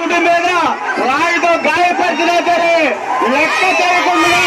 నుదుటి మీద రాయితో గాయపరిచినా సరే లెక్క చేయకుండా